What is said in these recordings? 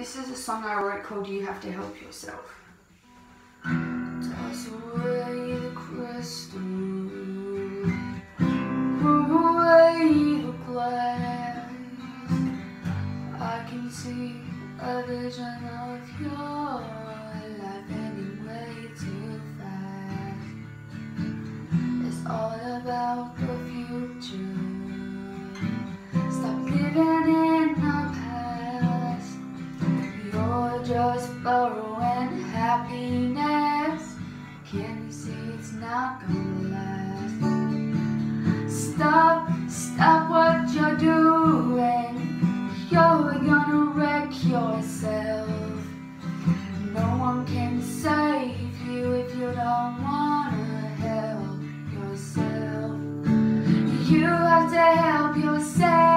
This is a song I wrote called You Have to Help Yourself. Toss away the crystal, throw away the glass. I can see a vision of your life Just borrowing happiness. Can you see it's not gonna last? Stop, stop what you're doing. You're gonna wreck yourself. No one can save you if you don't wanna help yourself. You have to help yourself.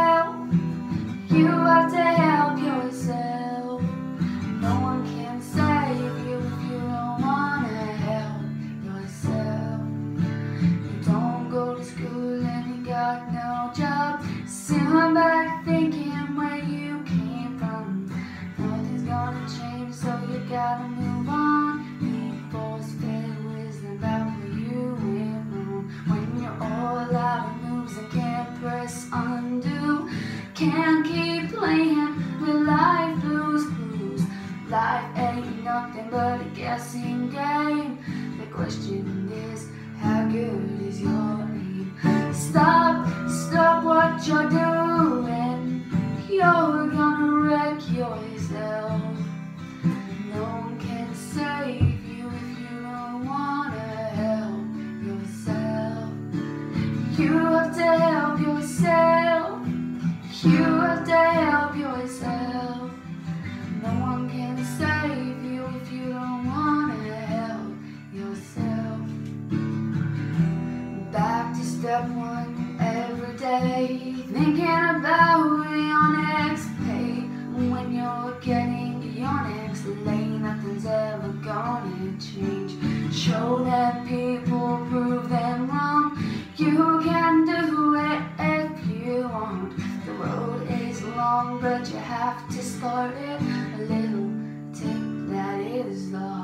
Moves and can't press undo, can't keep playing with life blues clues. Life ain't nothing but a guessing game. The question is, You have to help yourself. You have to help yourself. No one can save you if you don't wanna help yourself. Back to step one every day. Thinking about your next pay. When you're getting to your next lane, nothing's ever gonna change. Show that people. You can do it if you want. The road is long, but you have to start it. A little tip that is long.